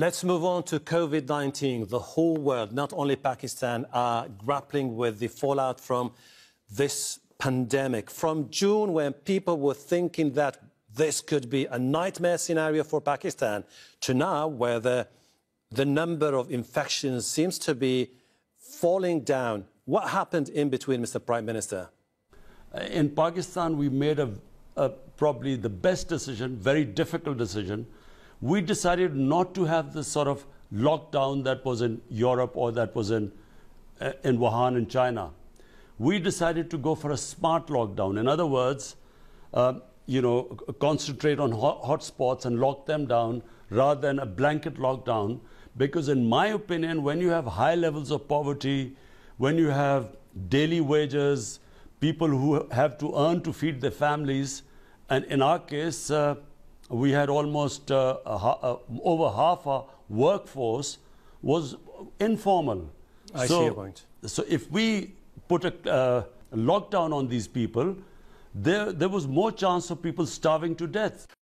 Let's move on to COVID 19. The whole world, not only Pakistan, are grappling with the fallout from this pandemic. From June, when people were thinking that this could be a nightmare scenario for Pakistan, to now, where the, the number of infections seems to be falling down. What happened in between, Mr. Prime Minister? In Pakistan, we made a, a probably the best decision, very difficult decision we decided not to have the sort of lockdown that was in Europe or that was in, uh, in Wuhan in China. We decided to go for a smart lockdown. In other words, uh, you know, concentrate on hot, hot spots and lock them down rather than a blanket lockdown. Because in my opinion, when you have high levels of poverty, when you have daily wages, people who have to earn to feed their families, and in our case, uh, we had almost uh, uh, over half our workforce was informal. I so, see your point. So if we put a uh, lockdown on these people, there, there was more chance of people starving to death.